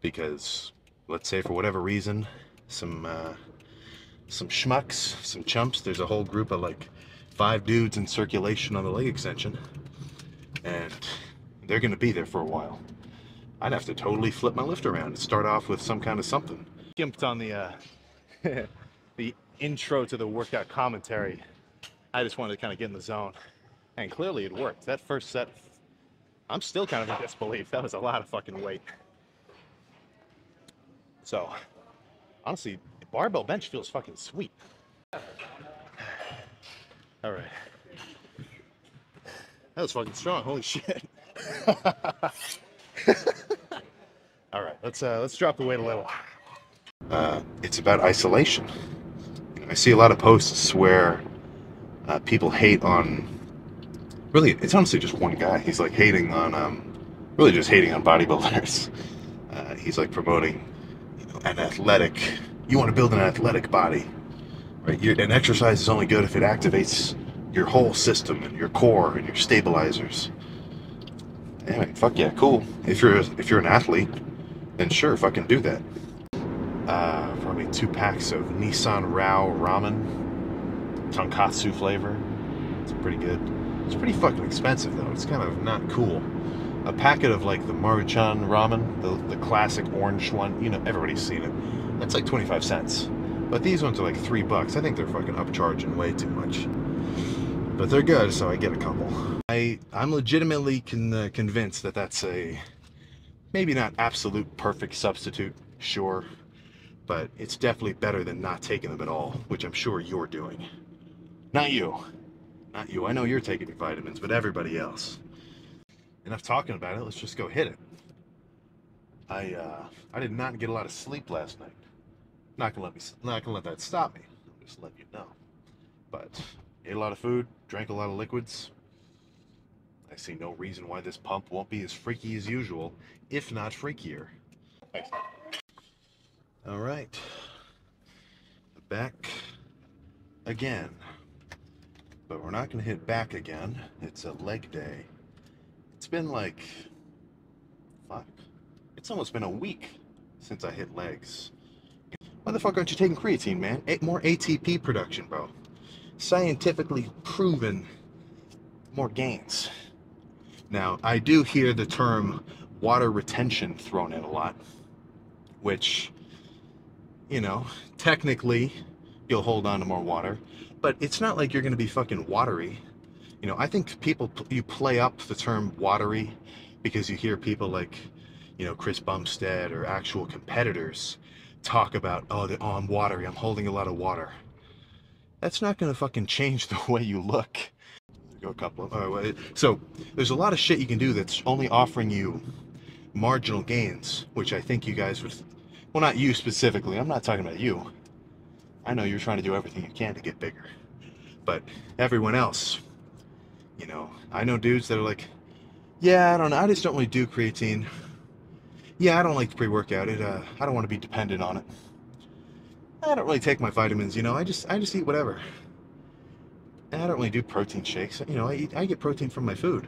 because let's say for whatever reason, some uh, some schmucks, some chumps. There's a whole group of like five dudes in circulation on the leg extension, and they're to be there for a while. I'd have to totally flip my lift around and start off with some kind of something. Gimped on the uh, the intro to the workout commentary. I just wanted to kind of get in the zone, and clearly it worked. That first set, I'm still kind of in disbelief. That was a lot of fucking weight. So, honestly, barbell bench feels fucking sweet. All right. That was fucking strong. Holy shit. All right, let's uh, let's drop the weight a little. Uh, it's about isolation. You know, I see a lot of posts where uh, people hate on. Really, it's honestly just one guy. He's like hating on, um, really just hating on bodybuilders. Uh, he's like promoting, an athletic. You want to build an athletic body, right? you and exercise is only good if it activates your whole system and your core and your stabilizers. Anyway, fuck yeah, cool. If you're if you're an athlete, then sure, fucking do that. Uh, probably two packs of Nissin Raoh ramen, tonkatsu flavor. It's pretty good. It's pretty fucking expensive though. It's kind of not cool. A packet of like the Maruchan ramen, the, the classic orange one, you know, everybody's seen it. That's like 25 cents. But these ones are like three bucks. I think they're fucking upcharging way too much. But they're good, so I get a couple. I, I'm legitimately con, uh, convinced that that's a, maybe not absolute perfect substitute, sure, but it's definitely better than not taking them at all, which I'm sure you're doing. Not you. Not you. I know you're taking your vitamins, but everybody else. Enough talking about it. Let's just go hit it. I uh, I did not get a lot of sleep last night. Not gonna let me. Not gonna let that stop me. I'm just letting you know. But ate a lot of food, drank a lot of liquids. I see no reason why this pump won't be as freaky as usual, if not freakier. Thanks. All right. Back again. But we're not to hit back again. It's a leg day. It's been like, fuck. It's almost been a week since I hit legs. Why the fuck aren't you taking creatine, man? More ATP production, bro. Scientifically proven more gains. Now, I do hear the term water retention thrown in a lot, which you know, technically you'll hold on to more water, but it's not like you're going to be fucking watery. You know, I think people, you play up the term watery because you hear people like, you know, Chris Bumstead or actual competitors talk about, oh, the, oh I'm watery, I'm holding a lot of water. That's not going to fucking change the way you look. Go a couple of, oh, so there's a lot of shit you can do that's only offering you marginal gains, which I think you guys would well, not you specifically. I'm not talking about you. I know you're trying to do everything you can to get bigger. But everyone else, you know, I know dudes that are like, yeah, I don't know. I just don't really do creatine. Yeah, I don't like pre-workout. It, uh, I don't want to be dependent on it. I don't really take my vitamins, you know. I just, I just eat whatever. And I don't really do protein shakes. You know, I eat, I get protein from my food.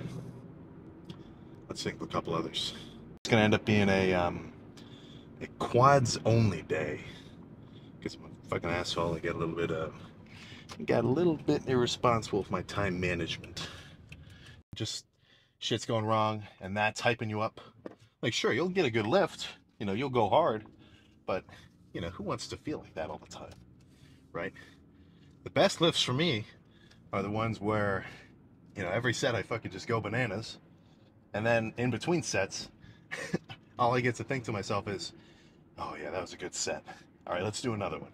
Let's think of a couple others. It's gonna end up being a, um, a quads only day. Because I'm a fucking asshole. I get a little bit uh, got a little bit irresponsible with my time management. Just shit's going wrong, and that's hyping you up. Like, sure, you'll get a good lift. You know, you'll go hard, but you know, who wants to feel like that all the time, right? The best lifts for me are the ones where, you know, every set I fucking just go bananas, and then in between sets, all I get to think to myself is, oh yeah, that was a good set. All right, let's do another one.